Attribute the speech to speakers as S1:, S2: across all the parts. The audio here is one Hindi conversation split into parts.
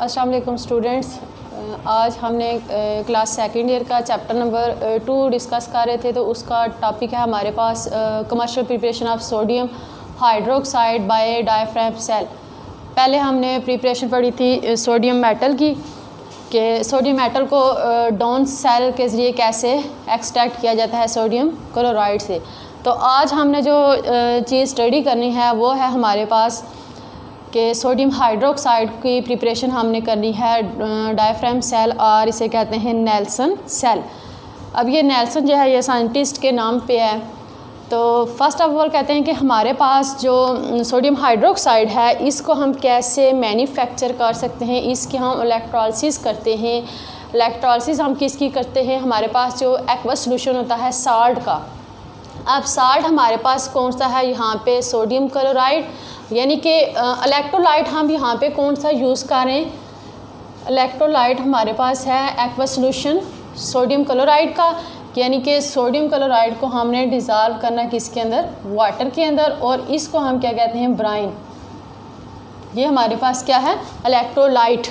S1: वालेकुम स्टूडेंट्स आज हमने क्लास सेकंड ईयर का चैप्टर नंबर टू डिस्कस कर रहे थे तो उसका टॉपिक है हमारे पास commercial preparation of sodium hydroxide by diaphragm cell पहले हमने प्रिपरेशन पढ़ी थी सोडियम मेटल की, कि सोडियम मेटल को डॉन सेल के ज़रिए कैसे एक्सट्रैक्ट किया जाता है सोडियम क्लोराइड से. तो आज हमने जो चीज़ स्टडी करनी है, वो है हमारे पास कि सोडियम हाइड्रोक्साइड की प्रिपरेशन हमने करनी है डायफ्राम सेल और इसे कहते हैं नेल्सन सेल अब ये नेल्सन जो है, ये साइंटिस्ट के नाम पे है। तो फ़र्स्ट ऑफ़ ऑल कहते हैं कि हमारे पास जो सोडियम हाइड्रोक्साइड है, इसको हम कैसे मैन्युफैक्चर कर सकते हैं, इसकी हम इलेक्ट्रॉलिसिस करते हैं। इलेक्ट्रॉलिसिस हम किसकी करते हैं? हमारे पास जो एक्वा सोल्यूशन होता है साल्ट का। अब साल्ट हमारे पास कौन सा है? यहाँ पे सोडियम क्लोराइड यानी कि इलेक्ट्रोलाइट हम यहाँ पे कौन सा यूज़ करें इलेक्ट्रोलाइट हमारे पास है एक्वा सोल्यूशन सोडियम क्लोराइड का। यानी कि सोडियम क्लोराइड को हमने डिज़ाल्व करना किसके अंदर? वाटर के अंदर, और इसको हम क्या कहते हैं? ब्राइन ये हमारे पास क्या है? इलेक्ट्रोलाइट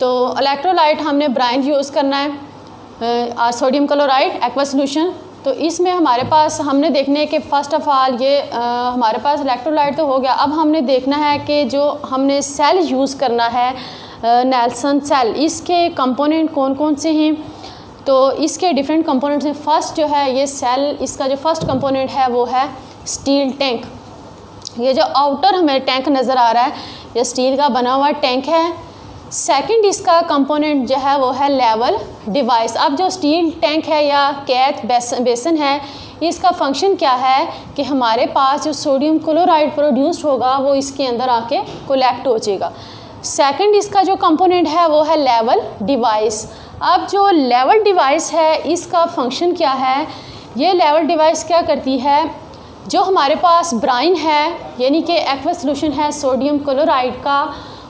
S1: तो इलेक्ट्रोलाइट हमने ब्राइन यूज़ करना है। सोडियम क्लोराइड एक्वा सोल्यूशन तो इसमें हमारे पास हमने देखने के फ़र्स्ट ऑफ़ ऑल ये आ, हमारे पास इलेक्ट्रोलाइट तो हो गया। अब हमने देखना है कि जो हमने सेल यूज़ करना है नेल्सन सेल इसके कंपोनेंट कौन कौन से हैं? तो इसके डिफरेंट कंपोनेंट्स हैं। फ़र्स्ट जो है ये सेल इसका जो फ़र्स्ट कंपोनेंट है वो है स्टील टैंक ये जो आउटर हमें टैंक नज़र आ रहा है ये स्टील का बना हुआ टैंक है। सेकंड इसका कंपोनेंट जो है वो है लेवल डिवाइस अब जो स्टील टैंक है या कैथ बेसन है, इसका फ़ंक्शन क्या है कि हमारे पास जो सोडियम क्लोराइड प्रोड्यूस होगा, वो इसके अंदर आके कोलेक्ट हो जाएगा. सेकंड इसका जो कंपोनेंट है वो है लेवल डिवाइस अब जो लेवल डिवाइस है, इसका फ़ंक्शन क्या है? ये लेवल डिवाइस क्या करती है? जो हमारे पास ब्राइन है, यानी कि एक्वा सोल्यूशन है सोडियम क्लोराइड का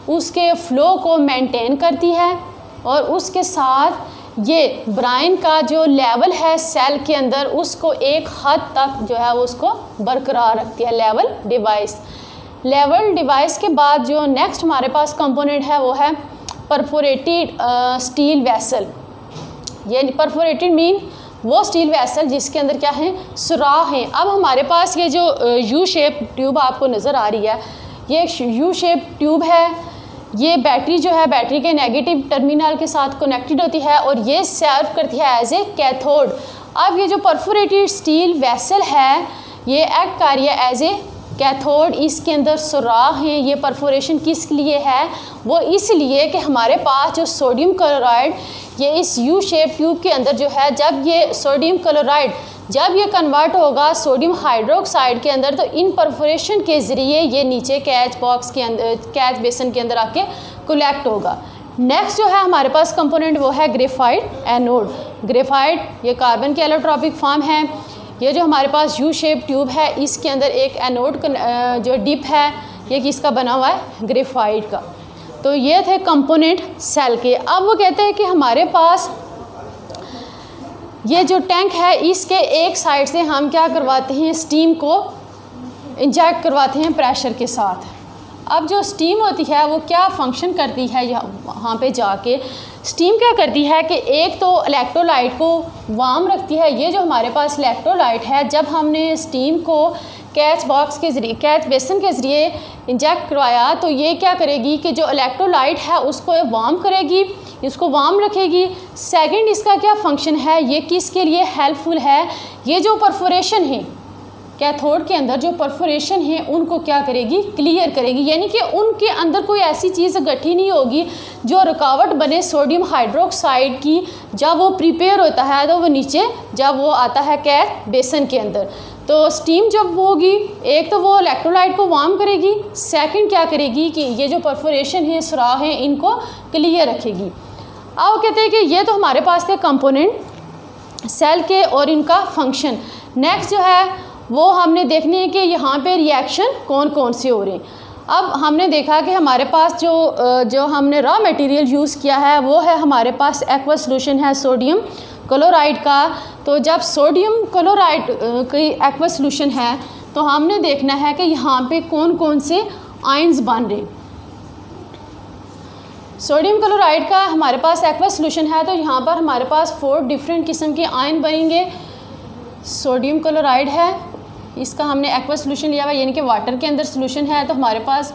S1: उसके फ़्लो को मेंटेन करती है और उसके साथ ये ब्राइन का जो लेवल है सेल के अंदर, उसको एक हद तक जो है वो उसको बरकरार रखती है लेवल डिवाइस लेवल डिवाइस के बाद जो नेक्स्ट हमारे पास कंपोनेंट है वो है परफोरेटेड स्टील वैसल ये परफोरेटेड मीन वो स्टील वैसल जिसके अंदर क्या है? सुराह हैं. अब हमारे पास ये जो यू शेप ट्यूब आपको नज़र आ रही है, ये यू शेप ट्यूब है ये बैटरी जो है, बैटरी के नेगेटिव टर्मिनल के साथ कनेक्टेड होती है और ये सर्व करती है एज ए कैथोड अब ये जो परफोरेटेड स्टील वेसल है, ये एक्ट कर रही है एज ए कैथोड इसके अंदर सुराख हैं, ये परफोरेशन किस लिए है? वो इसलिए कि हमारे पास जो सोडियम क्लोराइड ये इस यू शेप ट्यूब के अंदर जो है, जब ये सोडियम क्लोराइड जब ये कन्वर्ट होगा सोडियम हाइड्रोक्साइड के अंदर तो इन परफोरेशन के ज़रिए ये नीचे कैच बॉक्स के अंदर कैच बेसन के अंदर आके कलेक्ट होगा। नेक्स्ट जो है हमारे पास कंपोनेंट वो है ग्रेफाइड एनोड ग्रेफाइड ये कार्बन के एलोट्रॉपिक फॉर्म है। ये जो हमारे पास यू शेप ट्यूब है, इसके अंदर एक एनोड जो डिप है, ये किसका बना हुआ है? ग्रेफाइड का। तो ये थे कंपोनेंट सेल के। अब वो कहते हैं कि हमारे पास ये जो टैंक है, इसके एक साइड से हम क्या करवाते हैं? स्टीम को इंजेक्ट करवाते हैं प्रेशर के साथ। अब जो स्टीम होती है, वो क्या फ़ंक्शन करती है वहाँ पे जाके? स्टीम क्या करती है कि एक तो इलेक्ट्रोलाइट को वार्म रखती है। ये जो हमारे पास इलेक्ट्रोलाइट है, जब हमने स्टीम को कैच बॉक्स के ज़रिए कैच बेसन के ज़रिए इंजेक्ट करवाया तो ये क्या करेगी कि जो इलेक्ट्रोलाइट है, उसको वार्म करेगी। इसको वार्म रखेगी। सेकंड इसका क्या फ़ंक्शन है? ये किसके लिए हेल्पफुल है? ये जो परफोरेशन है कैथोड के अंदर जो परफोरेशन है, उनको क्या करेगी? क्लियर करेगी। यानी कि उनके अंदर कोई ऐसी चीज़ गठी नहीं होगी जो रुकावट बने सोडियम हाइड्रोक्साइड की। जब वो प्रिपेयर होता है तो वो नीचे, जब वो आता है कैथ बेसन के अंदर। तो स्टीम जब होगी, एक तो वो इलेक्ट्रोलाइट को वार्म करेगी। सेकंड क्या करेगी कि ये जो परफोरेशन है, सुराह हैं, इनको क्लियर रखेगी। अब कहते हैं कि ये तो हमारे पास थे कंपोनेंट सेल के और इनका फ़ंक्शन नेक्स्ट जो है, वो हमने देखने है कि यहाँ पे रिएक्शन कौन कौन से हो रहे हैं। अब हमने देखा कि हमारे पास जो जो हमने रॉ मटेरियल यूज़ किया है, वो है हमारे पास एक्वा सोल्यूशन है सोडियम क्लोराइड का। तो जब सोडियम क्लोराइड की एक्वा सोल्यूशन है तो हमने देखना है कि यहाँ पे कौन कौन से आइंस बन रहे सोडियम क्लोराइड का हमारे पास एक्वा सोल्यूशन है तो यहाँ पर हमारे पास फोर डिफरेंट किस्म के आयन बनेंगे। सोडियम क्लोराइड है, इसका हमने एक्वा सोल्यूशन लिया हुआ यानी कि वाटर के अंदर सोल्यूशन है तो हमारे पास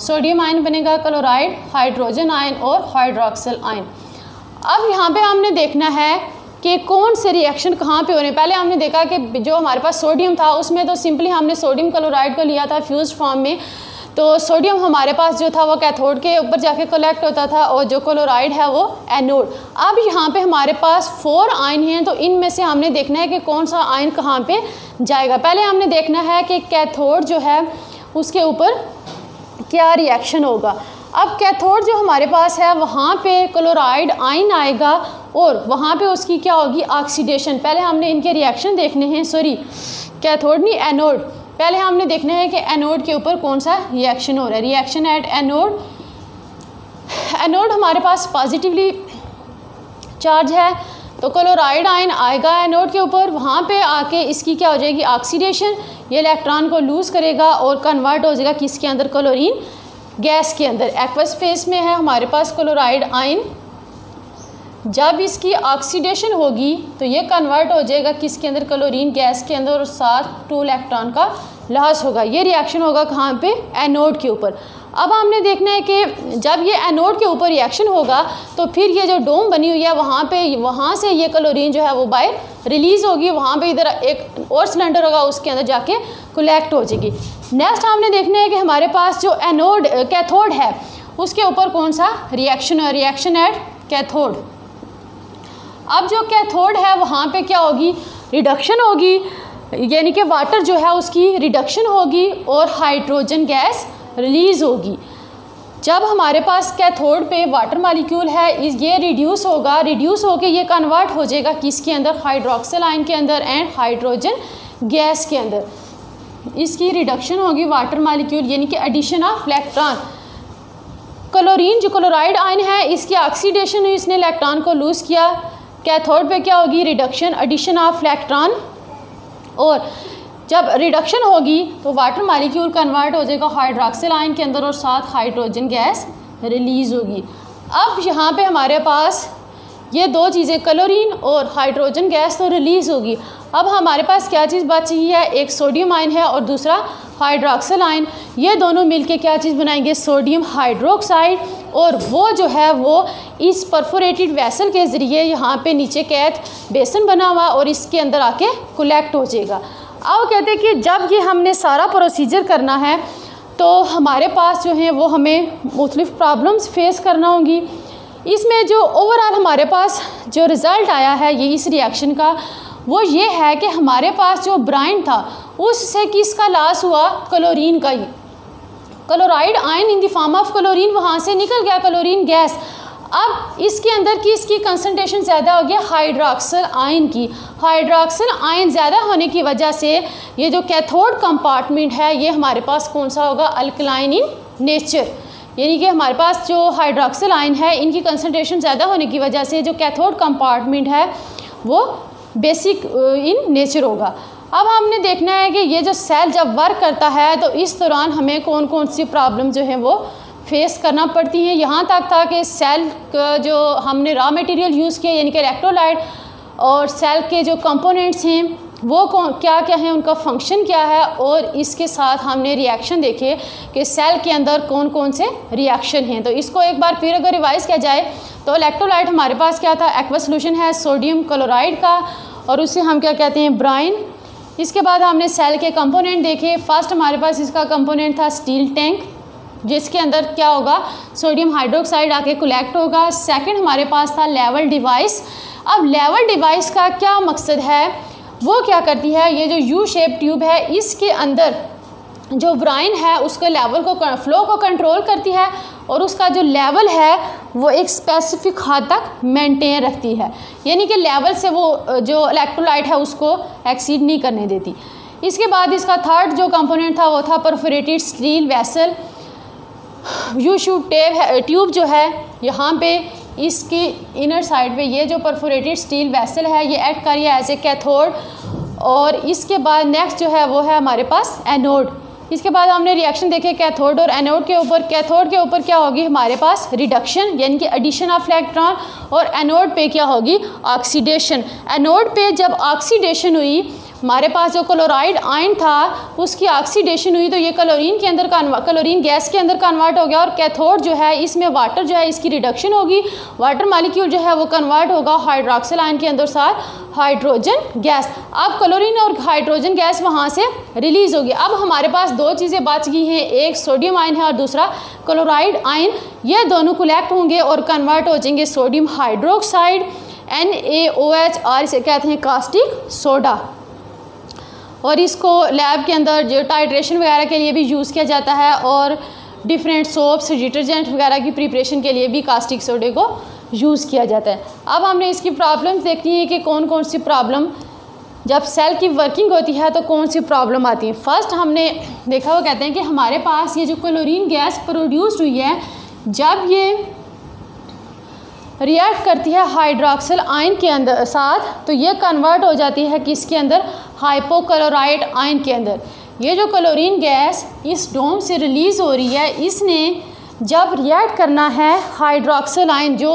S1: सोडियम आयन बनेगा क्लोराइड हाइड्रोजन आयन और हाइड्रोक्सल आयन अब यहाँ पे हमने देखना है कि कौन से रिएक्शन कहाँ पे हो पहले हमने देखा कि जो हमारे पास सोडियम था, उसमें तो सिंपली हमने सोडियम क्लोराइड को लिया था फ्यूज फॉर्म में। तो सोडियम हमारे पास जो था वो कैथोड के ऊपर जाके कलेक्ट होता था और जो क्लोराइड है वो एनोड अब यहाँ पे हमारे पास फोर आयन हैं तो इनमें से हमने देखना है कि कौन सा आयन कहाँ पे जाएगा। पहले हमने देखना है कि कैथोड जो है, उसके ऊपर क्या रिएक्शन होगा। अब कैथोड जो हमारे पास है, वहाँ पे क्लोराइड आयन आएगा और वहाँ पे उसकी क्या होगी? ऑक्सीडेशन पहले हमने इनके रिएक्शन देखने हैं सॉरी कैथोड नहीं एनोड पहले हमने देखना है कि एनोड के ऊपर कौन सा रिएक्शन हो रहा है। रिएक्शन एट एनोड एनोड हमारे पास पॉजिटिवली चार्ज है। तो क्लोराइड आयन आएगा एनोड के ऊपर, वहाँ पे आके इसकी क्या हो जाएगी? ऑक्सीडेशन ये इलेक्ट्रॉन को लूज़ करेगा और कन्वर्ट हो जाएगा किसके अंदर? क्लोरीन गैस के अंदर। एक्वस फेस में है हमारे पास क्लोराइड आयन जब इसकी ऑक्सीडेशन होगी तो ये कन्वर्ट हो जाएगा किसके अंदर? क्लोरीन गैस के अंदर, और साथ टू इलेक्ट्रॉन का लॉस होगा। ये रिएक्शन होगा कहाँ पे? एनोड के ऊपर। अब हमने देखना है कि जब ये एनोड के ऊपर रिएक्शन होगा तो फिर ये जो डोम बनी हुई है, वहाँ पे, वहाँ से ये क्लोरीन जो है, वो बाहर रिलीज़ होगी। वहाँ पे इधर एक और सिलेंडर होगा, उसके अंदर जाके कलेक्ट हो जाएगी। नेक्स्ट हमने देखना है कि हमारे पास जो एनोड कैथोड है, उसके ऊपर कौन सा रिएक्शन रिएक्शन एट कैथोड अब जो कैथोड है, वहाँ पे क्या होगी? रिडक्शन होगी। यानी कि वाटर जो है, उसकी रिडक्शन होगी और हाइड्रोजन गैस रिलीज़ होगी। जब हमारे पास कैथोड पे वाटर मालिक्यूल है ये रिड्यूस होगा। रिड्यूस होकर ये कन्वर्ट हो जाएगा किसके अंदर? हाइड्रोक्सल आयन के अंदर एंड हाइड्रोजन गैस के अंदर। इसकी रिडक्शन होगी वाटर मालिक्यूल यानी कि एडिशन ऑफ़ इलेक्ट्रॉन क्लोरीन, जो क्लोराइड आयन है, इसकी ऑक्सीडेशन हुई, इसने इलेक्ट्रॉन को लूज़ किया। कैथोड पे क्या होगी? रिडक्शन एडिशन ऑफ़ इलेक्ट्रॉन और जब रिडक्शन होगी तो वाटर मालिक्यूल कन्वर्ट हो जाएगा हाइड्रोक्सिल आयन के अंदर और साथ हाइड्रोजन गैस रिलीज़ होगी। अब यहाँ पे हमारे पास ये दो चीज़ें, क्लोरीन और हाइड्रोजन गैस तो रिलीज़ होगी। अब हमारे पास क्या चीज़ बची है? एक सोडियम आयन है और दूसरा हाइड्रोक्सल आयन। ये दोनों मिलके क्या चीज़ बनाएँगे? सोडियम हाइड्रोक्साइड और वो जो है, वो इस परफोरेटेड वैसल के ज़रिए यहाँ पे नीचे कैद बेसन बना हुआ और इसके अंदर आके कलेक्ट हो जाएगा। अब कहते हैं कि जब ये हमने सारा प्रोसीजर करना है तो हमारे पास जो है, वो हमें मुख्तलिफ़ प्रॉब्लम्स फेस करना होंगी। इसमें जो ओवरऑल हमारे पास जो रिज़ल्ट आया है, ये इस रिएक्शन का, वो ये है कि हमारे पास जो ब्राइन था, उससे किसका लॉस हुआ? क्लोरीन का ही। Chloride ion in the form of chlorine वहाँ से निकल गया क्लोरीन गैस अब इसके अंदर की इसकी कंसनट्रेशन ज़्यादा हो गया? हाइड्रोक्सल आयन की। हाइड्रोक्सल आयन ज़्यादा होने की वजह से ये जो कैथोड कंपार्टमेंट है, ये हमारे पास कौन सा होगा? अल्कलाइन इन नेचर यानी कि हमारे पास जो हाइड्रोक्सल आयन है, इनकी कंसनट्रेशन ज़्यादा होने की वजह से जो कैथोड कंपार्टमेंट है, वो बेसिक इन नेचर होगा। अब हमने देखना है कि ये जो सेल जब वर्क करता है तो इस दौरान हमें कौन कौन सी प्रॉब्लम जो है वो फेस करना पड़ती हैं। यहाँ तक था कि सेल का जो हमने रॉ मटेरियल यूज़ किया, यानी कि इलेक्ट्रोलाइट और सेल के जो कंपोनेंट्स हैं वो कौन, क्या क्या है, उनका फ़ंक्शन क्या है, और इसके साथ हमने रिएक्शन देखे कि सेल के अंदर कौन कौन से रिएक्शन हैं। तो इसको एक बार फिर अगर रिवाइज़ किया जाए तो इलेक्ट्रोलाइट हमारे पास क्या था? एक्वा सोल्यूशन है सोडियम क्लोराइड का, और उसे हम क्या कहते हैं? ब्राइन इसके बाद हमने सेल के कंपोनेंट देखे। फ़र्स्ट हमारे पास इसका कंपोनेंट था स्टील टैंक जिसके अंदर क्या होगा? सोडियम हाइड्रोक्साइड आके कलेक्ट होगा। सेकंड हमारे पास था लेवल डिवाइस अब लेवल डिवाइस का क्या मकसद है? वो क्या करती है? ये जो यू शेप ट्यूब है, इसके अंदर जो ब्राइन है, उसके लेवल को फ्लो को कंट्रोल करती है और उसका जो लेवल है, वो एक स्पेसिफिक हद तक मेंटेन रखती है। यानी कि लेवल से वो, जो इलेक्ट्रोलाइट है, उसको एक्सीड नहीं करने देती। इसके बाद इसका थर्ड जो कंपोनेंट था, वो था परफोरेटेड स्टील वेसल यू शूट टेप है ट्यूब जो है, यहाँ पे इसकी इनर साइड पे ये जो परफोरेटेड स्टील वेसल है, ये एक्ट करिए एज ए कैथोड और इसके बाद नेक्स्ट जो है वो है हमारे पास एनोड इसके बाद हमने रिएक्शन देखे कैथोड और एनोड के ऊपर. कैथोड के ऊपर क्या होगी? हमारे पास रिडक्शन यानी कि एडिशन ऑफ़ इलेक्ट्रॉन और एनोड पे क्या होगी? ऑक्सीडेशन एनोड पे जब ऑक्सीडेशन हुई हमारे पास जो क्लोराइड आयन था, उसकी ऑक्सीडेशन हुई तो ये क्लोरीन के अंदर क्लोरीन गैस के अंदर कन्वर्ट हो गया और कैथोड जो है, इसमें वाटर जो है, इसकी रिडक्शन होगी। वाटर मालिक्यूल जो है, वो कन्वर्ट होगा हाइड्रोक्सिल आयन के अंदर साथ हाइड्रोजन गैस अब क्लोरीन और हाइड्रोजन गैस वहाँ से रिलीज़ होगी। अब हमारे पास दो चीज़ें बच गई हैं। एक सोडियम आयन है और दूसरा क्लोराइड आयन ये दोनों कलेक्ट होंगे और कन्वर्ट हो जाएँगे sodium hydroxide N A O H or इसे कहते हैं कास्टिक सोडा और इसको लैब के अंदर जो टाइट्रेशन वगैरह के लिए भी यूज़ किया जाता है और डिफरेंट सोप्स डिटर्जेंट वगैरह की प्रिपरेशन के लिए भी कास्टिक सोडे को यूज़ किया जाता है। अब हमने इसकी प्रॉब्लम्स देखनी है कि कौन कौन सी प्रॉब्लम जब सेल की वर्किंग होती है तो कौन सी प्रॉब्लम आती है। फ़र्स्ट हमने देखा, वो कहते हैं कि हमारे पास ये जो क्लोरीन गैस प्रोड्यूस्ड हुई है, जब ये रिएक्ट करती है हाइड्रोक्सिल आयन के अंदर साथ तो ये कन्वर्ट हो जाती है किसके अंदर? हाइपोक्लोराइड आयन के अंदर। ये जो क्लोरीन गैस इस डोम से रिलीज़ हो रही है, इसने जब रिएक्ट करना है हाइड्रोक्सिल आयन जो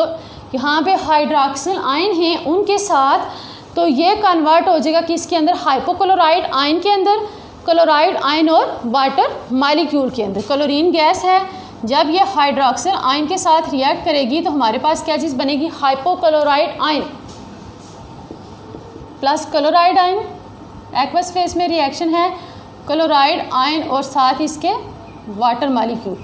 S1: यहाँ पे हाइड्रोक्सिल आयन हैं, उनके साथ तो ये कन्वर्ट हो जाएगा किसके अंदर? हाइपोक्लोराइड आयन के अंदर। क्लोराइड आयन और वाटर मालिक्यूल के अंदर। क्लोरीन गैस है जब ये हाइड्रोक्सिल आयन के साथ रिएक्ट करेगी तो हमारे पास क्या चीज़ बनेगी? Hypochloride ion plus chloride ion aqueous phase में रिएक्शन है क्लोराइड आयन और साथ इसके वाटर मालिक्यूल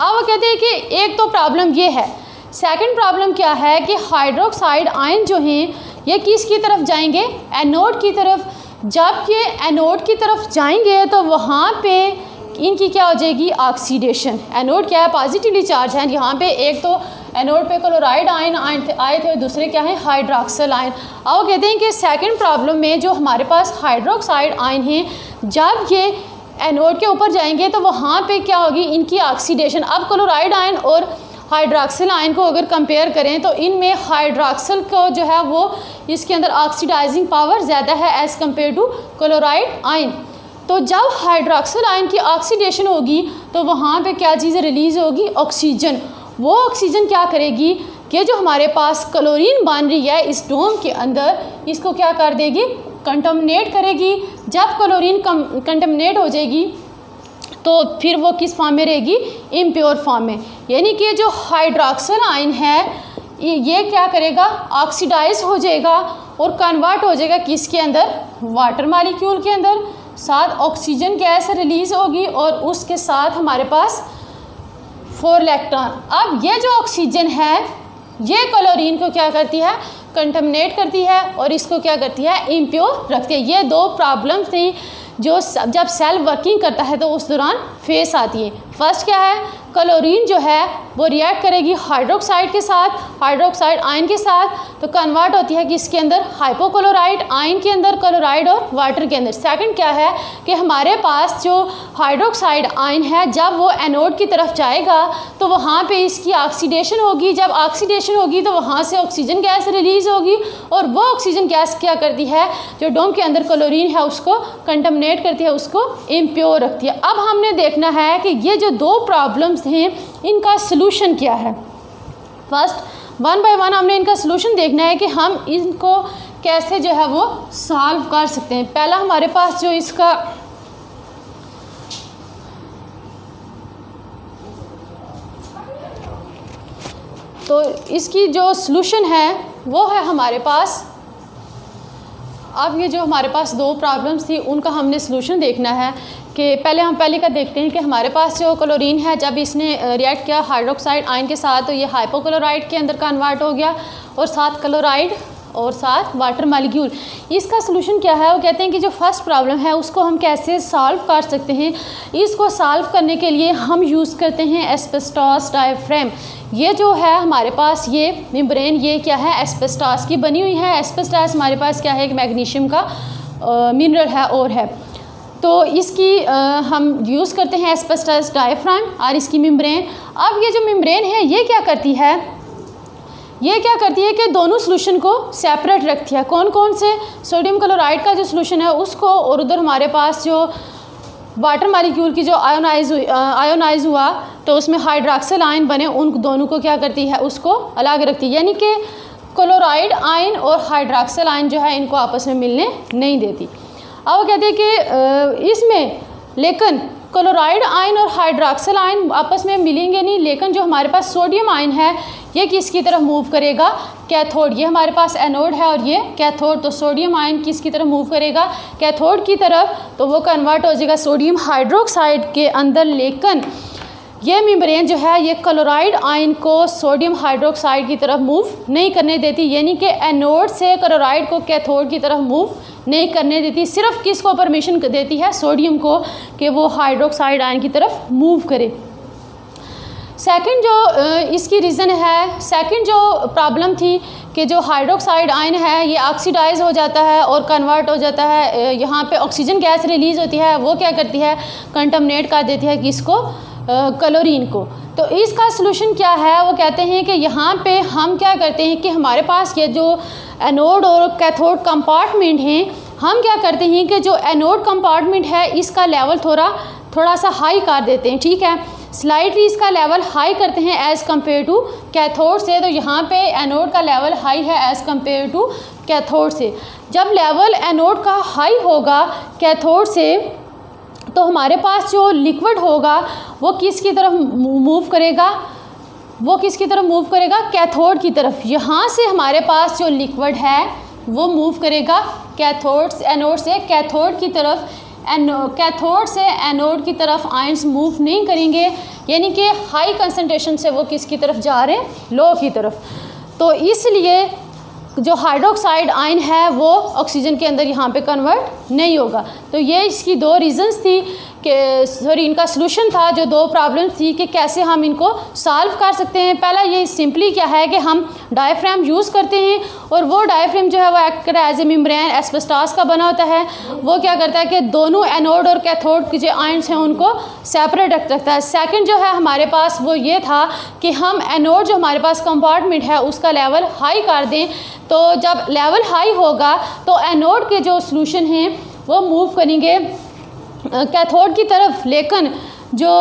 S1: अब वो कहते हैं कि एक तो प्रॉब्लम ये है. सेकंड प्रॉब्लम क्या है कि हाइड्रोक्साइड आयन जो हैं, ये किसकी तरफ़ जाएँगे? एनोड की तरफ़. जब ये एनोड की तरफ़ जाएँगे तो वहाँ पे इनकी क्या हो जाएगी? ऑक्सीडेशन एनोड क्या है? पॉजिटिवली चार्ज है। यहाँ पे एक तो एनोड पे क्लोराइड आयन आए थे आए थे दूसरे क्या है? हाइड्रोक्सल आयन अब कहते हैं कि सेकंड प्रॉब्लम में जो हमारे पास हाइड्रोक्साइड आयन हैं, जब ये एनोड के ऊपर जाएँगे तो वहाँ पे क्या होगी? इनकी ऑक्सीडेशन अब क्लोराइड आयन और हाइड्रोक्सिल आयन को अगर कंपेयर करें तो इनमें हाइड्रोक्सिल को जो है, वो इसके अंदर ऑक्सीडाइजिंग पावर ज़्यादा है as compare to chloride ion तो जब हाइड्रोक्सिल आयन की ऑक्सीडेशन होगी तो वहाँ पे क्या चीज़ रिलीज़ होगी? ऑक्सीजन वो ऑक्सीजन क्या करेगी कि जो हमारे पास क्लोरीन बन रही है इस डोम के अंदर, इसको क्या कर देगी? कंटमनेट करेगी। जब क्लोरीन कंटमनेट हो जाएगी तो फिर वो किस फॉर्म में रहेगी? इम्प्योर फॉर्म में. यानी कि जो हाइड्रोक्सिल आयन है, ये क्या करेगा? ऑक्सीडाइज हो जाएगा और कन्वर्ट हो जाएगा किसके अंदर? वाटर मालिक्यूल के अंदर. साथ ऑक्सीजन गैस रिलीज़ होगी और उसके साथ हमारे पास फोर इलेक्ट्रॉन अब ये जो ऑक्सीजन है, ये क्लोरीन को क्या करती है? कंटमनेट करती है और इसको क्या करती है? इम्प्योर रखती है। ये दो प्रॉब्लम्स थी जो जब सेल वर्किंग करता है तो उस दौरान फेस आती है। फ़र्स्ट क्या है? क्लोरीन जो है, वो रिएक्ट करेगी हाइड्रोक्साइड के साथ हाइड्रोक्साइड आयन के साथ। तो कन्वर्ट होती है कि इसके अंदर? हाइपोक्लोराइड आयन के अंदर क्लोराइड और वाटर के अंदर। सेकंड क्या है कि हमारे पास जो हाइड्रोक्साइड आयन है, जब वो एनोड की तरफ़ जाएगा तो वहाँ पे इसकी ऑक्सीडेशन होगी। जब ऑक्सीडेशन होगी तो वहाँ से ऑक्सीजन गैस रिलीज़ होगी और वो ऑक्सीजन गैस क्या करती है? जो डोम के अंदर क्लोरीन है, उसको कंटमनेट करती है, उसको इम्प्योर रखती है। अब हमने देखना है कि ये जो दो प्रॉब्लम्स हैं, इनका सलूशन क्या है? फ़र्स्ट वन बाय वन हमने इनका सलूशन देखना है कि हम इनको कैसे जो है वो सॉल्व कर सकते हैं। पहला हमारे पास जो इसका तो इसकी जो सलूशन है, वो है हमारे पास। अब ये जो हमारे पास दो प्रॉब्लम्स थी, उनका हमने सलूशन देखना है। कि पहले हम पहले का देखते हैं कि हमारे पास जो क्लोरीन है, जब इसने रिएक्ट किया हाइड्रोक्साइड आयन के साथ तो ये हाइपोक्लोराइड के अंदर कन्वर्ट हो गया और साथ क्लोराइड और साथ वाटर मालिक्यूल इसका सोल्यूशन क्या है? वो कहते हैं कि जो फ़र्स्ट प्रॉब्लम है, उसको हम कैसे सॉल्व कर सकते हैं? इसको सॉल्व करने के लिए हम यूज़ करते हैं एस्पेस्टॉस डायफ्रेम ये जो है हमारे पास, ये मेम्ब्रेन ये क्या है? एस्पेस्टास की बनी हुई है. एस्पेस्टास हमारे पास क्या है? एक मैग्नीशियम का मिनरल है और है. तो इसकी आ, हम यूज़ करते हैं एस्पेस्टास डायफ्राम और इसकी मेम्ब्रेन अब ये जो मेम्ब्रेन है ये क्या करती है? ये क्या करती है कि दोनों सोल्यूशन को सेपरेट रखती है। कौन कौन से? सोडियम क्लोराइड का जो सोल्यूशन है उसको और उधर हमारे पास जो वाटर मालिक्यूल की जो आयोनाइज आयोनाइज हुआ तो उसमें हाइड्रोक्सल आयन बने उन दोनों को क्या करती है? उसको अलग रखती है। यानी कि क्लोराइड आयन और हाइड्रोक्सल आयन जो है इनको आपस में मिलने नहीं देती। अब कहते हैं कि इसमें लेकिन क्लोराइड आयन और हाइड्रोक्सल आयन आपस में मिलेंगे नहीं, लेकिन जो हमारे पास सोडियम आयन है, ये किसकी तरफ़ मूव करेगा? कैथोड, ये हमारे पास एनोड है और ये कैथोड तो सोडियम आयन किसकी तरफ़ मूव करेगा? कैथोड की तरफ़ तो वो कन्वर्ट हो जाएगा सोडियम हाइड्रोक्साइड के अंदर, लेकिन ये मेम्ब्रेन जो है, ये क्लोराइड आयन को सोडियम हाइड्रोक्साइड की तरफ़ मूव नहीं करने देती। यानी कि एनोड से क्लोराइड को कैथोड की तरफ़ मूव नहीं करने देती। सिर्फ़ किसको परमिशन देती है? सोडियम को कि वो हाइड्रोक्साइड आयन की तरफ़ मूव करे। सेकंड जो इसकी रीज़न है सेकंड जो प्रॉब्लम थी कि जो हाइड्रोक्साइड आयन है, ये ऑक्सीडाइज हो जाता है और कन्वर्ट हो जाता है। यहाँ पे ऑक्सीजन गैस रिलीज़ होती है, वो क्या करती है? कंटमनेट कर देती है किसको? क्लोरीन को। तो इसका सलूशन क्या है? वो कहते हैं कि यहाँ पे हम क्या करते हैं कि हमारे पास ये जो एनोड और कैथोड कंपार्टमेंट हैं, हम क्या करते हैं कि जो एनोड कंपार्टमेंट है, इसका लेवल थोड़ा थोड़ा सा हाई कर देते हैं, ठीक है? स्लाइटली इसका लेवल हाई करते हैं एज़ कंपेयर टू कैथोड से तो यहाँ पे एनोड का लेवल हाई है एज़ कंपेयर टू कैथोड से। जब लेवल एनोड का हाई होगा कैथोड से तो हमारे पास जो लिक्विड होगा, वो किसकी तरफ़ मूव करेगा? वो किसकी तरफ़ मूव करेगा? कैथोड की तरफ़। यहाँ से हमारे पास जो लिक्विड है, वो मूव करेगा कैथोड एनोड से। कैथोड की तरफ़ एनो कैथोड से एनोड की तरफ़ आयंस मूव नहीं करेंगे। यानी कि हाई कंसनट्रेशन से वो किसकी तरफ़ जा रहे हैं? लो की तरफ़। तो इसलिए जो हाइड्रोक्साइड आयन है, वो ऑक्सीजन के अंदर यहाँ पे कन्वर्ट नहीं होगा। तो ये इसकी दो रीज़न्स थी। सॉरी इनका सोल्यूशन था जो दो प्रॉब्लम थी कि कैसे हम इनको सॉल्व कर सकते हैं। पहला ये सिंपली क्या है कि हम डायफ्राम यूज़ करते हैं और वो डायफ्राम जो है वो एक्ट करा एज ए मेम्ब्रेन एस्पेस्टास का बना होता है। वो क्या करता है कि दोनों एनोड और कैथोड के जो आयंस हैं उनको सेपरेट रख सकता है। सेकेंड जो है हमारे पास वो ये था कि हम एनोड जो हमारे पास कंपार्टमेंट है, उसका लेवल हाई कर दें। तो जब लेवल हाई होगा तो एनोड के जो सोलूशन हैं, वो मूव करेंगे। कैथोड की तरफ़ लेकिन जो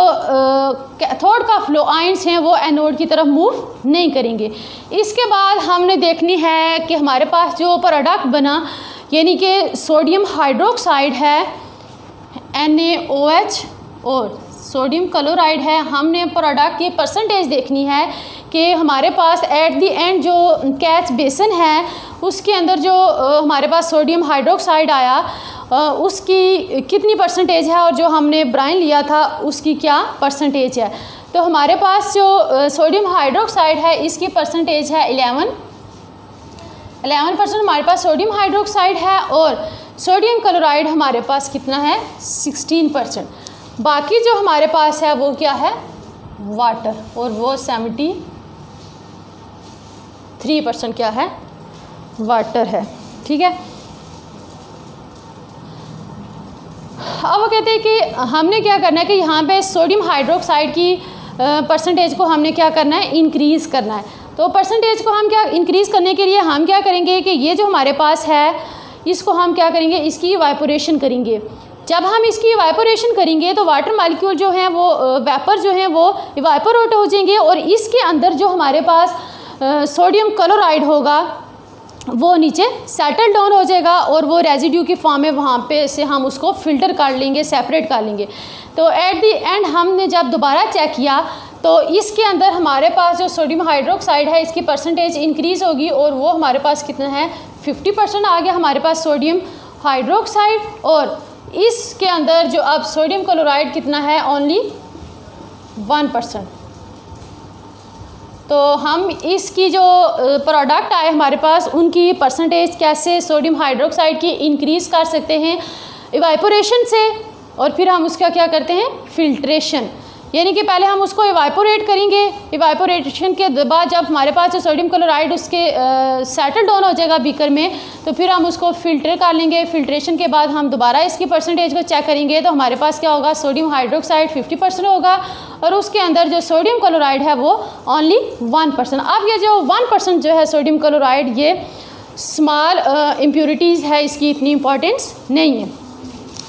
S1: कैथोड का फ्लो आइंस हैं, वो एनोड की तरफ़ मूव नहीं करेंगे। इसके बाद हमने देखनी है कि हमारे पास जो प्रोडक्ट बना, यानी कि सोडियम हाइड्रोक्साइड है एन और सोडियम क्लोराइड है। हमने प्रोडक्ट की परसेंटेज देखनी है कि हमारे पास एट दी एंड जो कैच बेसन है, उसके अंदर जो हमारे पास सोडियम हाइड्रोक्साइड आया उसकी कितनी परसेंटेज है और जो हमने ब्राइन लिया था, उसकी क्या परसेंटेज है? तो हमारे पास जो सोडियम हाइड्रोक्साइड है, इसकी परसेंटेज है एलेवन एलेवन परसेंट हमारे पास सोडियम हाइड्रोक्साइड है और सोडियम क्लोराइड हमारे पास कितना है? सिक्सटीन परसेंट बाकी जो हमारे पास है, वो क्या है? वाटर और वो सेवेंटी थ्री परसेंट क्या है? वाटर है. ठीक है? अब वो कहते हैं कि हमने क्या करना है कि यहाँ पे सोडियम हाइड्रोक्साइड की परसेंटेज को हमने क्या करना है? इंक्रीज़ करना है। तो परसेंटेज को हम क्या इंक्रीज़ करने के लिए हम क्या करेंगे कि ये जो हमारे पास है, इसको हम क्या करेंगे? इसकी वाइपोरेशन करेंगे। जब हम इसकी वाइपोरेशन करेंगे तो वाटर मालिक्यूल जो हैं वो वेपर जो हैं वो वाइपरोट हो जाएँगे और इसके अंदर जो हमारे पास सोडियम क्लोराइड होगा वो नीचे सेटल डाउन हो जाएगा और वो रेजिड्यू की फॉर्म में वहाँ पे से हम उसको फ़िल्टर कर लेंगे सेपरेट कर लेंगे। तो एट दी एंड हमने जब दोबारा चेक किया तो इसके अंदर हमारे पास जो सोडियम हाइड्रोक्साइड है, इसकी परसेंटेज इंक्रीज़ होगी और वो हमारे पास कितना है फिफ्टी परसेंट आ गया हमारे पास सोडियम हाइड्रोक्साइड और इसके अंदर जो अब सोडियम क्लोराइड कितना है ओनली वन परसेंट तो हम इसकी जो प्रोडक्ट आए हमारे पास, उनकी परसेंटेज कैसे सोडियम हाइड्रोक्साइड की इंक्रीज़ कर सकते हैं इवाइपोरेशन से? और फिर हम उसका क्या करते हैं? फिल्ट्रेशन यानी कि पहले हम उसको इवापोरेट करेंगे। इवापोरेशन के बाद जब हमारे पास जो सोडियम क्लोराइड उसके सेटल डाउन हो जाएगा बीकर में तो फिर हम उसको फ़िल्टर कर लेंगे। फिल्ट्रेशन के बाद हम दोबारा इसकी परसेंटेज को चेक करेंगे तो हमारे पास क्या होगा? सोडियम हाइड्रोक्साइड 50 परसेंट होगा। और उसके अंदर जो सोडियम क्लोराइड है वो ओनली वन परसेंट अब ये जो वन परसेंट जो है सोडियम क्लोराइड, ये स्मॉल इम्प्योरिटीज़ है, इसकी इतनी इंपॉर्टेंस नहीं है।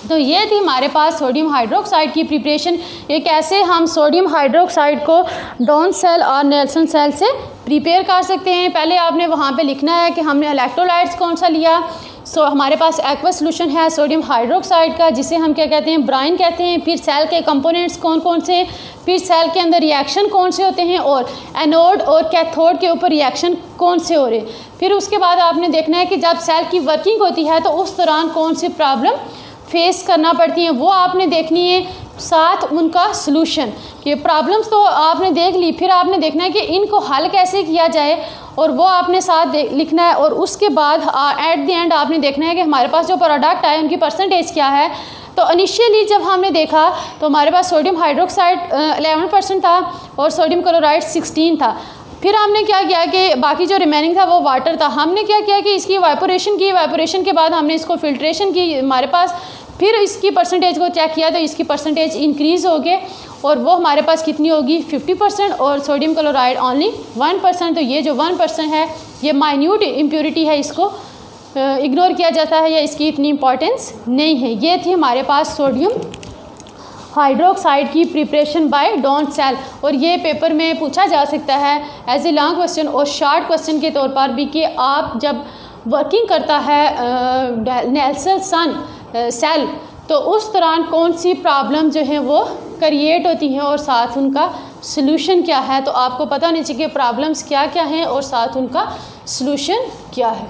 S1: तो ये थी हमारे पास सोडियम हाइड्रोक्साइड की प्रिपरेशन ये कैसे हम सोडियम हाइड्रोक्साइड को डॉन सेल और नेल्सन सेल से प्रिपेयर कर सकते हैं। पहले आपने वहाँ पे लिखना है कि हमने इलेक्ट्रोलाइट्स कौन सा लिया सो so, हमारे पास एक्वा सोल्यूशन है सोडियम हाइड्रोक्साइड का जिसे हम क्या कहते हैं ब्राइन कहते हैं। फिर सेल के कंपोनेंट्स कौन कौन से फिर सेल के अंदर रिएक्शन कौन से होते हैं? और एनोड और कैथोड के ऊपर रिएक्शन कौन से हो रहे फिर उसके बाद आपने देखना है कि जब सेल की वर्किंग होती है तो उस दौरान कौन सी प्रॉब्लम फेस करना पड़ती हैं? वो आपने देखनी है साथ उनका सलूशन कि प्रॉब्लम्स तो आपने देख ली फिर आपने देखना है कि इनको हल कैसे किया जाए और वो आपने साथ लिखना है और उसके बाद एट द एंड आपने देखना है कि हमारे पास जो प्रोडक्ट आए, उनकी परसेंटेज क्या है। तो इनिशियली जब हमने देखा तो हमारे पास सोडियम हाइड्रोक्साइड एलेवन परसेंट था और सोडियम क्लोराइड सिक्सटीन था। फिर हमने क्या किया कि बाकी जो रिमेनिंग था वो वाटर था। हमने क्या किया कि इसकी वाइपोरेशन की वाइपोरेशन के बाद हमने इसको फिल्ट्रेशन की हमारे पास। फिर इसकी परसेंटेज को चेक किया तो इसकी परसेंटेज इंक्रीज़ हो गए और वो हमारे पास कितनी होगी? 50 परसेंट और sodium chloride only one percent तो ये जो वन परसेंट है, ये माइन्यूट इम्प्योरिटी है इसको इग्नोर किया जाता है या इसकी इतनी इंपॉर्टेंस नहीं है। ये थी हमारे पास सोडियम हाइड्रोक्साइड की प्रिपरेशन बाय डॉन सेल और ये पेपर में पूछा जा सकता है एज ए लॉन्ग क्वेश्चन और शार्ट क्वेश्चन के तौर पर भी कि आप जब वर्किंग करता है नेल्सल सन सेल तो उस दौरान कौन सी प्रॉब्लम जो है वो क्रिएट होती हैं और साथ उनका सलूशन क्या है? तो आपको पता नहीं चाहिए प्रॉब्लम्स क्या क्या हैं और साथ उनका सलूशन क्या है।